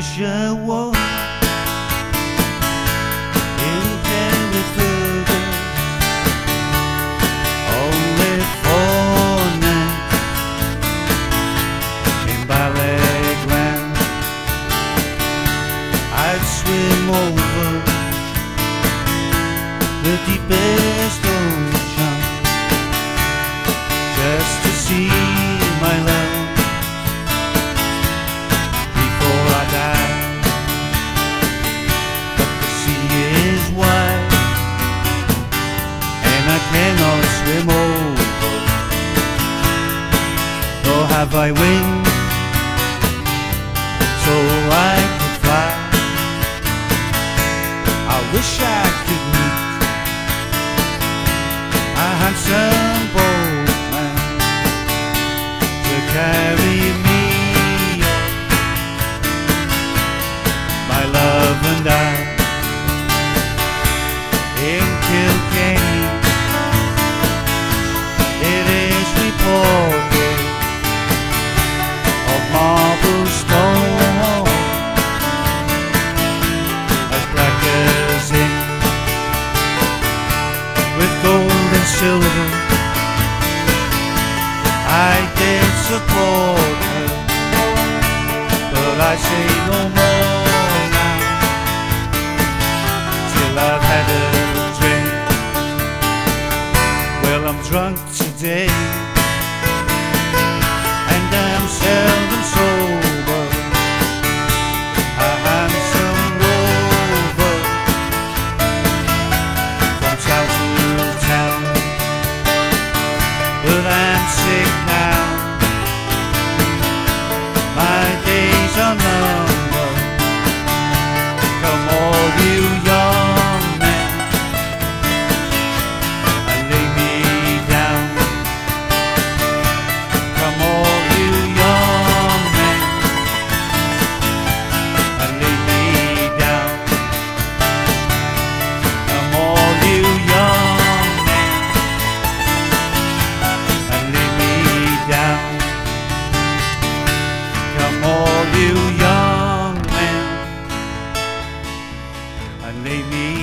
wish I was in Carrickfergus only for night in ballet land. I'd swim over the deepest ocean just to see have I wings so I could fly? I wish I could meet a handsome bold man to carry. I did support her, but I say no more now till I've had a drink. Well, I'm drunk today, and I'm sad. made me